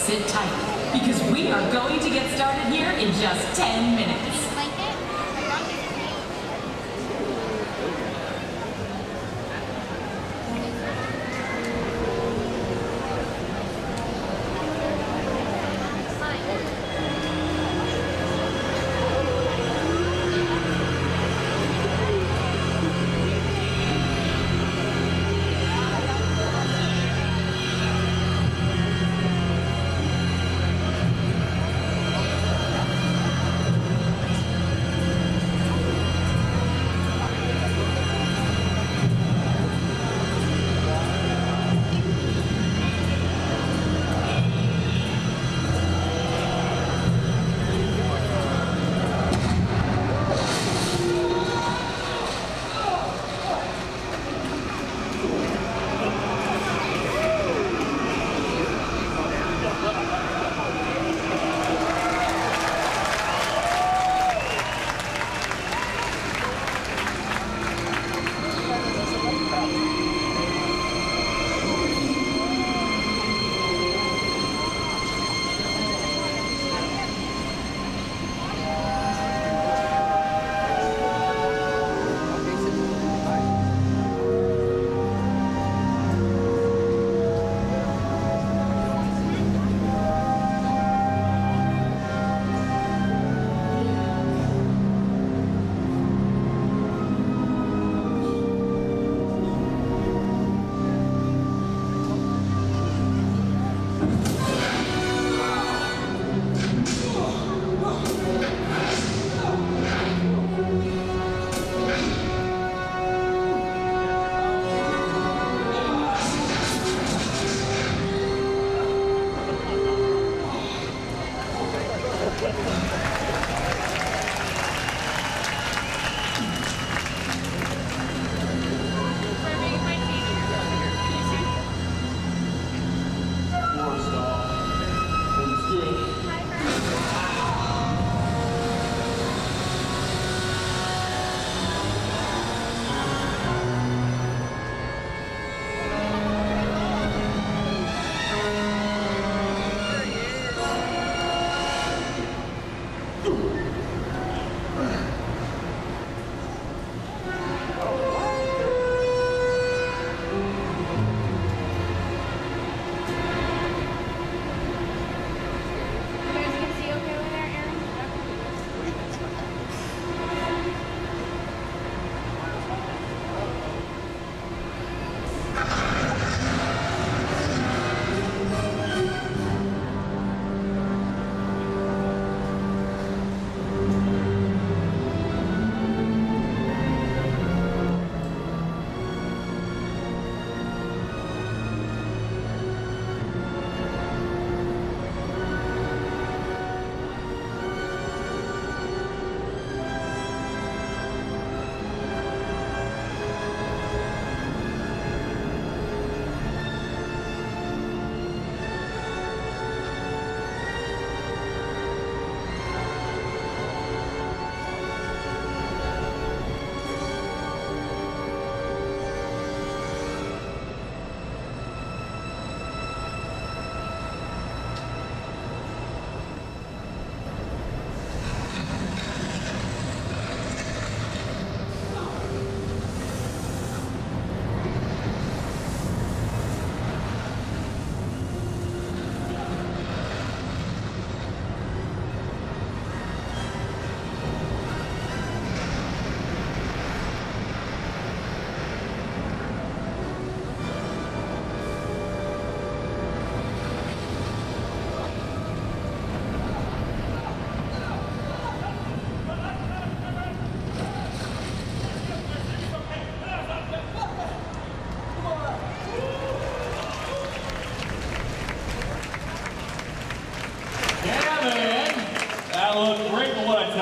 Sit tight, because we are going to get started here in just 10 minutes.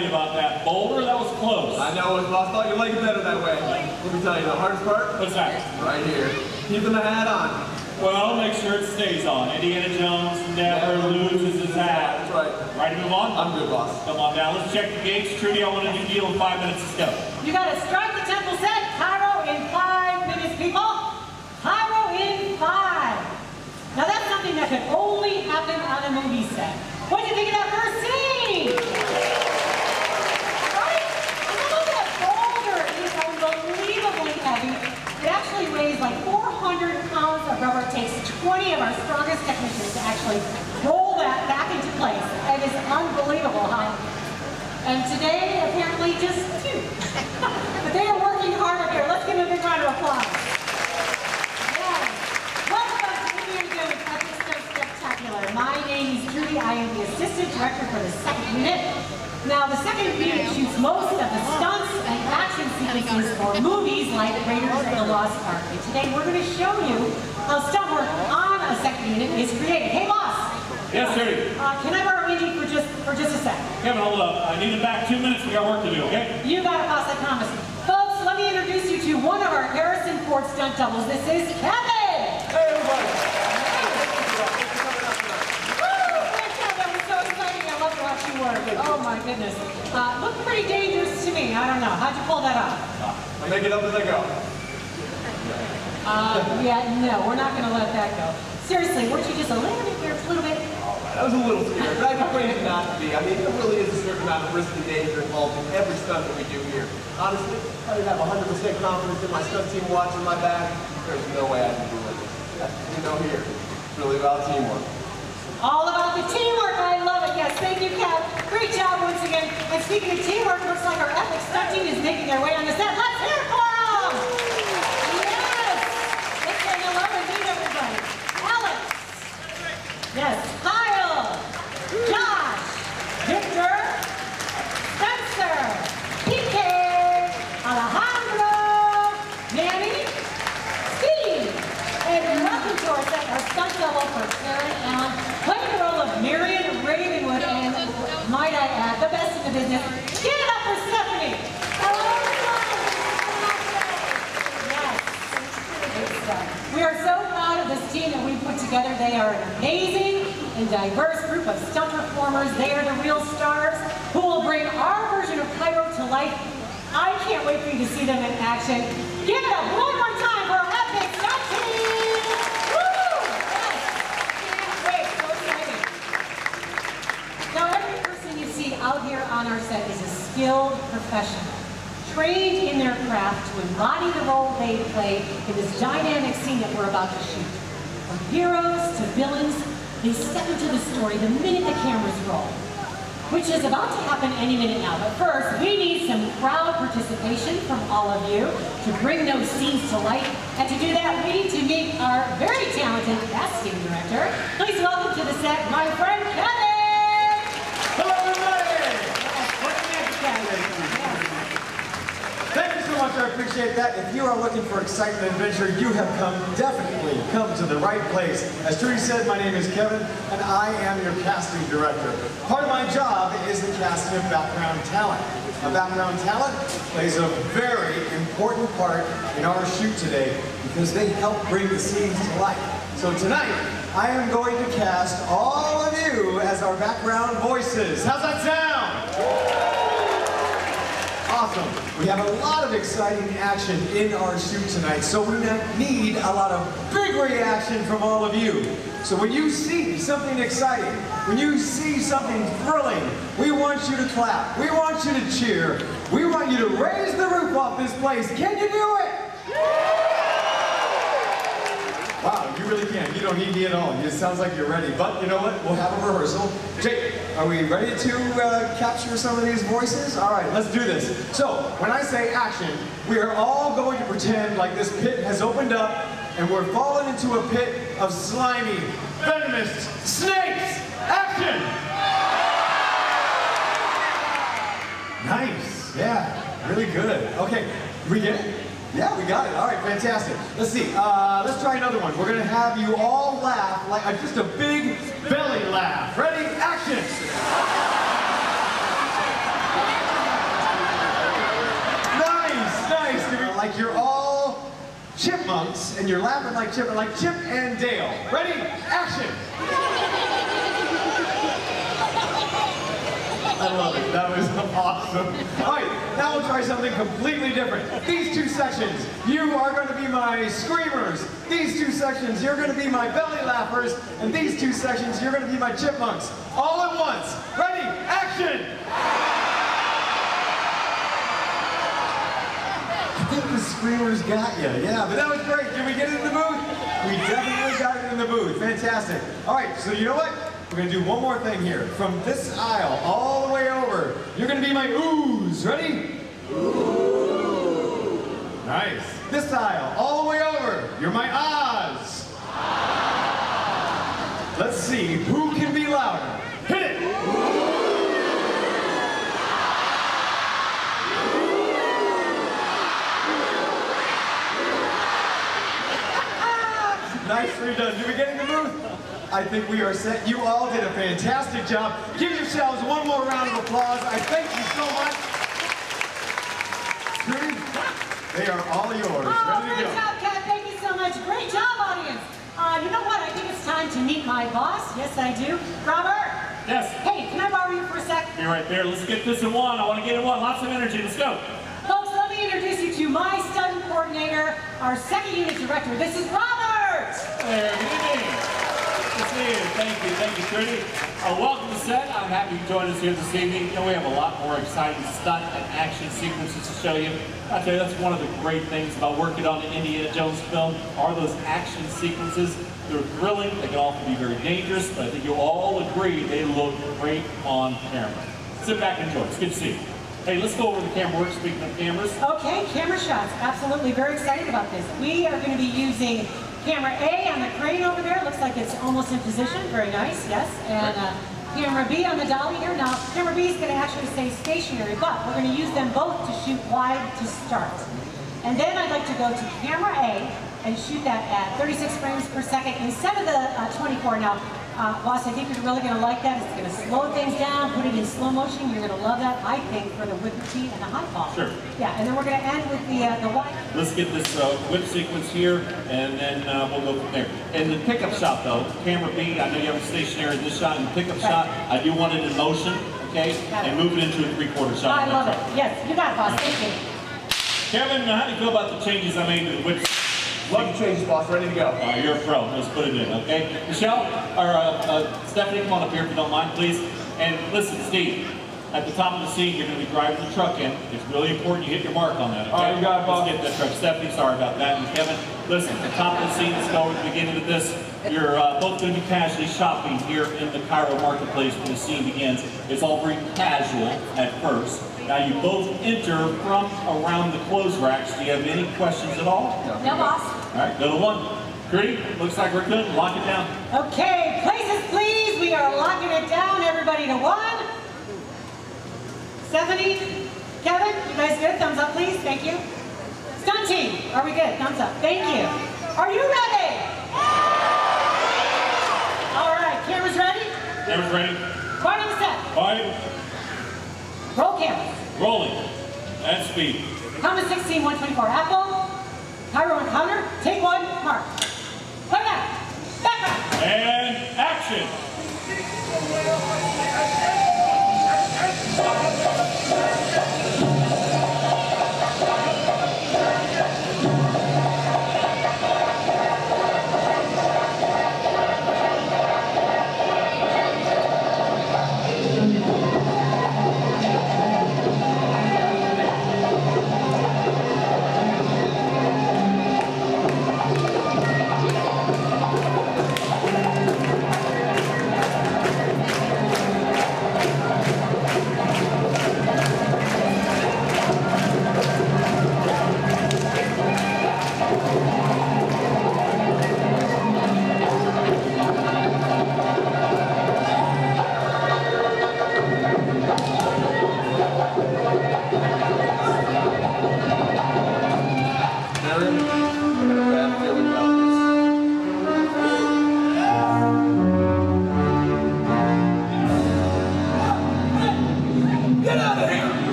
tell you about that. Boulder, that was close. I know, it was, well, I thought you liked it better that way. Let me tell you, the hardest part? What's that? Right here. Keeping the hat on. Well, make sure it stays on. Indiana Jones never yeah. loses his hat. That's right. Ready to move on? I'm good, boss. Come on now, let's check the gates. Trudy, I want a new deal in five minutes to go. You gotta strike the temple set, Cairo in five minutes, people. Cairo in five. Now that's something that could only happen on a movie set. What do you think of that first scene? Like 400 pounds of rubber. Takes 20 of our strongest technicians to actually roll that back into place. It is unbelievable how and today, apparently, just two. but they are working hard up here. Let's give them a big round of applause. Welcome to Stunt Spectacular. My name is Judy. I am the assistant director for the second unit. Now, the second unit shoots most of the stunts and action sequences for movies like Raiders of the Lost Ark. And today, we're going to show you how stunt work on a second unit is created. Hey, boss. Yes, Trudy. Uh, can I borrow Indy for just for just a sec? Kevin, hold up. I need it back two minutes. We got work to do, okay? You got it, boss, I promise. Folks, let me introduce you to one of our Harrison Ford stunt doubles. This is Kevin! Hey, everybody. Woo! Thanks, Kevin. That was so exciting. I love to watch you work. Oh, my goodness. Uh, looked pretty dangerous to me. I don't know. How'd you pull that off? I make it up as I go. Uh, yeah, no, we're not going to let that go. Seriously, weren't you just a little bit nervous, a little bit? I was a little scared, but I'd be crazy not to be. I mean, there really is a certain amount of risk and danger involved in every stunt that we do here. Honestly, I didn't have 100% confidence in my stunt team watching my back. There's no way I can do it. That's what know here. It's really about teamwork. All about the teamwork. I love it. Yes, thank you, Kev. Great job once again. And speaking of teamwork, looks like our epic stunt team is making their way on the set. Let's hear it for them! Yes! Let's say hello and meet everybody. Alex. Yes. Kyle. Josh. Victor. Spencer. PK. Alejandro. Manny. Steve. And welcome to our set, our stunt double for Karen Allen, playing the role of Marion Ravenwood, and might I add, the best in the business. Give it up for Stephanie. Hello, everyone. Yes. Good stuff. We are so proud of this team that we put together. They are an amazing and diverse group of stunt performers. They are the real stars who will bring our version of Cairo to life. I can't wait for you to see them in action. Give it up one more time for our epic stunt team! Woo! Yes! Wait. So exciting. Now, every person you see out here on our set is a skilled professional, trained in their craft to embody the role they play in this dynamic scene that we're about to shoot. Heroes to villains, they step into the story the minute the cameras roll, which is about to happen any minute now. But first, we need some crowd participation from all of you to bring those scenes to life. And to do that, we need to meet our very talented casting director. Please welcome to the set my friend Kevin! Hello, everybody! Thank you so much. I appreciate that. If you are looking for excitement and adventure, you have come, definitely come to the right place. As Trudy said, my name is Kevin, and I am your casting director. Part of my job is the casting of background talent. A background talent plays a very important part in our shoot today because they help bring the scenes to life. So tonight, I am going to cast all of you as our background voices. How's that sound? Awesome. We have a lot of exciting action in our shoot tonight, so we need a lot of big reaction from all of you. So when you see something exciting, when you see something thrilling, we want you to clap. We want you to cheer. We want you to raise the roof off this place. Can you do it? Wow, you really can. You don't need me at all. It sounds like you're ready. But you know what? We'll have a rehearsal. Jake, are we ready to uh, capture some of these voices? All right, let's do this. So, when I say action, we are all going to pretend like this pit has opened up and we're falling into a pit of slimy, venomous snakes. Action! Nice. Yeah, really good. Okay, we get it? Yeah, we got it. All right, fantastic. Let's see. Uh, let's try another one. We're going to have you all laugh like uh, just a big belly laugh. Ready? Action! Nice, nice. Give Like you're all chipmunks and you're laughing like chip, like Chip and Dale. Ready? Action! I love it. That was awesome. All right, now we'll try something completely different. These two sections, you are going to be my screamers. These two sections, you're going to be my belly laughers. And these two sections, you're going to be my chipmunks. All at once. Ready? Action! I think the screamers got you. Yeah, but that was great. Did we get it in the booth? We definitely got it in the booth. Fantastic. All right, so you know what? We're to do one more thing here. From this aisle all the way over, you're going to be my oohs. Ready? Ooh. Nice. This aisle all the way over, you're my ahs. Let's see who can be louder. Hit it! Nicely done. Get in the booth? I think we are set. You all did a fantastic job. Give yourselves one more round of applause. I thank you so much. Trudy, they are all yours. Oh, Ready to great go. job, Kat. Thank you so much. Great job, audience. Uh, you know what? I think it's time to meet my boss. Yes, I do. Robert. Yes, Hey, can I borrow you for a sec? you're right there. Let's get this in one. I want to get in one. Lots of energy. Let's go. Folks, let me introduce you to my stunt coordinator, our second unit director. This is Robert. There, good evening. Thank you, thank you, Trudy. Uh, welcome to set. I'm happy you joined us here this evening. You know, we have a lot more exciting stunt and action sequences to show you. I tell you, that's one of the great things about working on an Indiana Jones film, are those action sequences. They're thrilling, they can often be very dangerous, but I think you'll all agree they look great on camera. Sit back and enjoy. It's good to see you. Hey, let's go over the camera work, speaking of cameras. Okay, camera shots. Absolutely very excited about this. We are going to be using camera A on the crane over there. Looks like it's almost in position. Very nice, yes. And uh, camera B on the dolly here. Now, camera B is going to actually stay stationary, but we're going to use them both to shoot wide to start. And then I'd like to go to camera A and shoot that at 36 frames per second instead of the uh, 24. Now, uh, boss, I think you're really going to like that. It's going to slow things down, put it in slow motion. You're going to love that, I think, for the whip and the high fall. Sure. Yeah, and then we're going to end with the uh, the wide. Let's get this uh, whip sequence here, and then uh, we'll go from there. And the pickup shot, though, camera B, I know you have a stationary in this shot, and the pickup shot, I do want it in motion, okay? Got it. And move it into a three-quarter shot. I love it. Yes, you got it, boss. Thank you. Kevin, how do you feel about the changes I made to the whip? Love the changes, boss. Ready to go. Uh, you're a pro. Let's put it in, okay? Michelle, or uh, uh, Stephanie, come on up here if you don't mind, please. And listen, Steve, at the top of the scene, you're going to be driving the truck in. It's really important you hit your mark on that, okay? All right, you got it, boss. Let's get that truck. Stephanie, sorry about that. And Kevin, listen, at the top of the scene, let's go at the beginning of this. You're uh, both going to be casually shopping here in the Cairo marketplace when the scene begins. It's all very casual at first. Now you both enter from around the clothes racks. Do you have any questions at all? No, boss. All right, go to one. Three, looks like we're good. Lock it down. Okay, places please. We are locking it down. Everybody to one. 70. Kevin, you guys good? Thumbs up, please. Thank you. Stunt team, are we good? Thumbs up. Thank you. Are you ready? All right, cameras ready? Cameras ready? Quiet set. Five, Roll cameras. rolling. At speed. Comma 16, 124. Apple. Cairo encounter. Take one. Mark. Play back. Background. And action.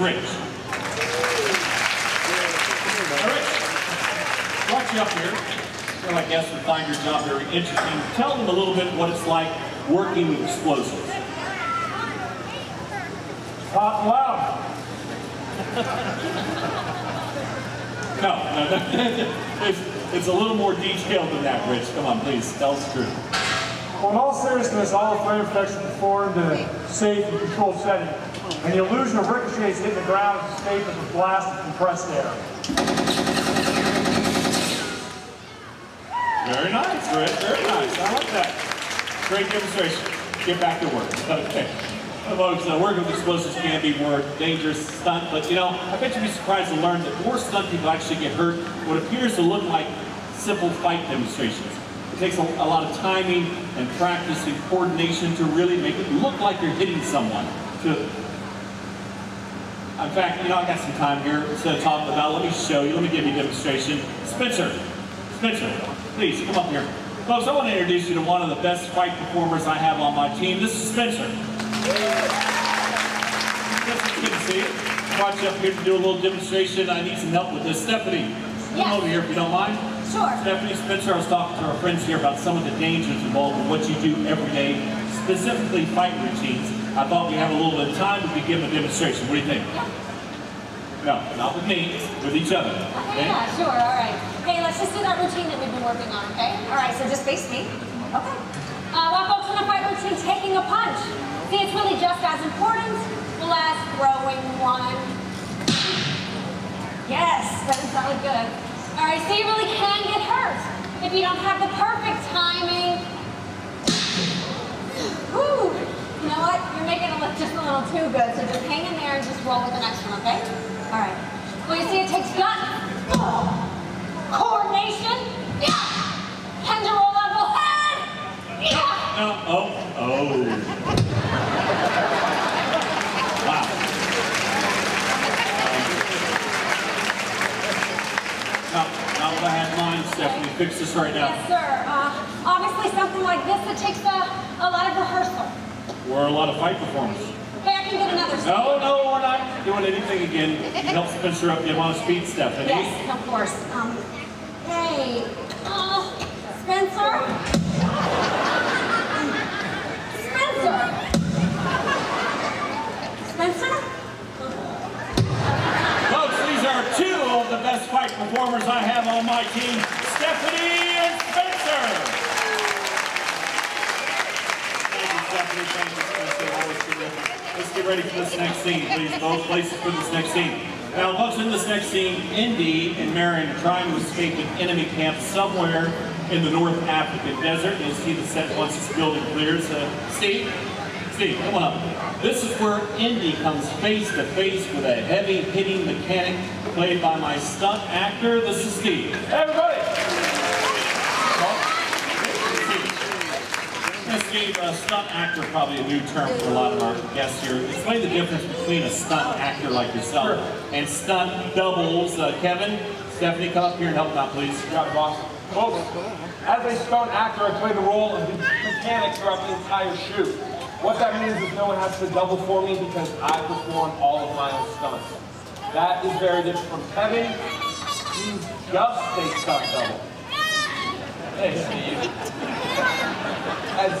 Rich. Now, Rich, brought you up here. So I guess find your job very interesting. Tell them a little bit what it's like working with explosives. Hot loud. No, no, no. it's, it's a little more detailed than that, Rich. Come on, please, tell us the truth. Well, in all seriousness, all effects are performed in a safe and controlled setting. And the illusion of ricochets hitting the ground is escape as a blast of compressed air. Very nice, Rich. Very nice. I like that. Great demonstration. Get back to work. Okay. Folks, uh, working with explosives can be more dangerous stunt, but you know, I bet you'd be surprised to learn that more stunt people actually get hurt what appears to look like simple fight demonstrations. It takes a, a lot of timing and practice and coordination to really make it look like you're hitting someone. To, in fact, you know, I got some time here to talk about, let me show you, let me give you a demonstration. Spencer, Spencer, please come up here. Folks, I want to introduce you to one of the best fight performers I have on my team. This is Spencer. Just you can see, brought you up here to do a little demonstration. I need some help with this. Stephanie, come Yes. over here if you don't mind. Sure. Stephanie Spencer, I was talking to our friends here about some of the dangers involved in what you do every day, specifically fight routines. I thought we have a little bit of time, we could give them a demonstration. What do you think? No, not with me, with each other. Okay? Yeah, sure, all right. Hey, let's just do that routine that we've been working on, okay? All right, so just face me. Okay. Uh, while folks in a fight routine, taking a punch. See, it's really just as important as throwing one. Yes, that is really good. All right, so you really can get hurt if you don't have the perfect timing. Whew. You know what? You're making it look just a little too good, so just hang in there and just roll with the next one, okay? All right. Well, you see, it takes gut, coordination, yeah, and to roll level head, yeah. No, oh, oh. Wow. Now, now that I have mine, Stephanie, fix this right now. Yes, sir. Uh, obviously, something like this, it takes a, a lot of rehearsal. We're a lot of fight performers. Hey, I can get another. No, no, we're not doing anything again. You help Spencer up, him on his feet, Stephanie. Yes, of course. Um, hey, uh, Spencer? Spencer? Spencer? Folks, these are two of the best fight performers I have on my team, Stephanie and Spencer. Thank you, Stephanie. Thank you, Spencer. Always terrific. Let's get ready for this next scene, please. Both places for this next scene. Now, folks, in this next scene, Indy and Marion are trying to escape an enemy camp somewhere in the North African desert. You'll see the set once this building clears. Uh, Steve, Steve, come on up. This is where Indy comes face to face with a heavy hitting mechanic played by my stunt actor. This is Steve. Hey, everybody! Now, gave a stunt actor, probably a new term for a lot of our guests here. Explain the difference between a stunt actor like yourself and stunt doubles. Uh, Kevin, Stephanie, come up here and help them out, please. You got it, boss. Folks, as a stunt actor, I play the role of the mechanic throughout the entire shoot. What that means is no one has to double for me because I perform all of my own stunts. That is very different from Kevin. He's just a stunt double. Hey, Steve. As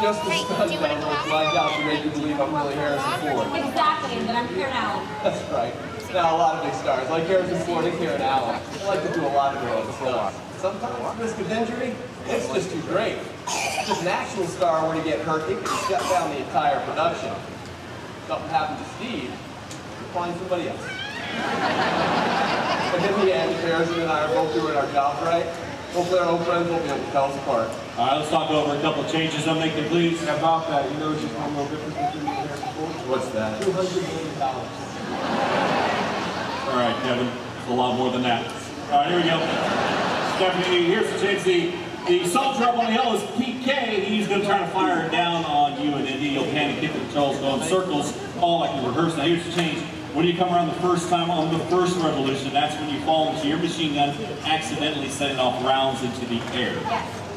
just Hey, stunt do you wanna double. go It's out? my job to make you believe I'm really Harrison Ford. Exactly, and that I'm Karen Allen. That's right. Now, a lot of big stars, like Harrison Ford and Karen Allen, I like to do a lot of their own stunts. Sometimes risk of injury, it's just too great. If just an action star were to get hurt, it could shut down the entire production. If something happened to Steve, we'd find somebody else. But in the end, Harrison and I are both doing our jobs right. Hopefully our old friends won't be able to tell us apart. All right, let's talk over a couple of changes I'm making, please. Yeah, about that, you know, it's just one little difference between me and Harrison What's that? Two hundred million dollars. All right, Kevin, it's a lot more than that. All right, here we go. Stephanie, here's the change. The, the soldier up on the hill is PK. He's going to try to fire it down on you, and then he'll panic, hit the controls, go in circles, all like you rehearsed. Now, here's the change. When you come around the first time on the first revolution, that's when you fall into your machine gun, accidentally setting off rounds into the air.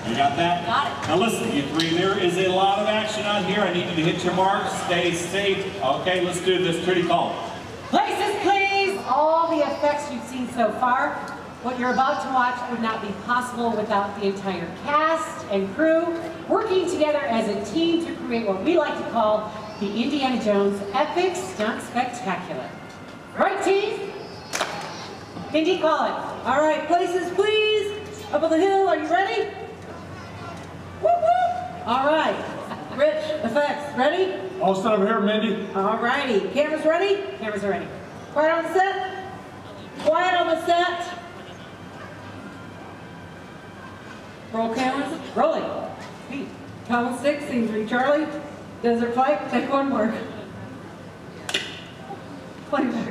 You got that? Got it. Now listen, you three, there is a lot of action on here. I need you to hit your marks, stay safe. Okay, let's do this. Pretty call. Places, please! All the effects you've seen so far, what you're about to watch would not be possible without the entire cast and crew working together as a team to create what we like to call the Indiana Jones Epic Stunt Spectacular. Right, team? Indy, call it. All right, places, please. Up on the hill, are you ready? Whoop, whoop. All right. Rich, effects, ready? All set over here, Mindy. All righty, cameras ready? Cameras are ready. Quiet on the set? Quiet on the set? Roll cameras, rolling. Speed. Thomas six, scene three, Charlie. Desert flight, take one more. Playback.